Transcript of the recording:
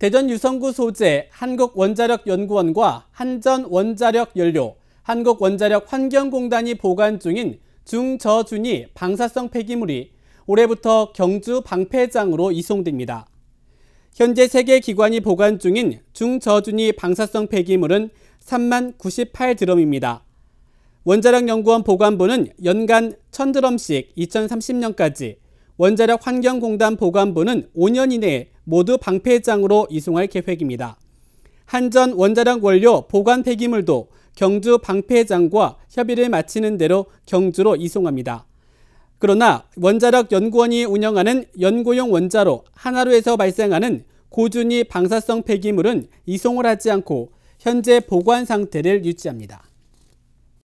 대전 유성구 소재 한국원자력연구원과 한전원자력연료, 한국원자력 환경공단이 보관 중인 중저준위 방사성 폐기물이 올해부터 경주 방패장으로 이송됩니다. 현재 세계 기관이 보관 중인 중저준위 방사성 폐기물은 3만 98드럼입니다. 원자력연구원 보관부는 연간 1000드럼씩 2030년까지, 원자력 환경공단 보관부는 5년 이내에 모두 방패장으로 이송할 계획입니다. 한전 원자력 원료 보관 폐기물도 경주 방패장과 협의를 마치는 대로 경주로 이송합니다. 그러나 원자력 연구원이 운영하는 연구용 원자로 하나로에서 발생하는 고준위 방사성 폐기물은 이송을 하지 않고 현재 보관 상태를 유지합니다.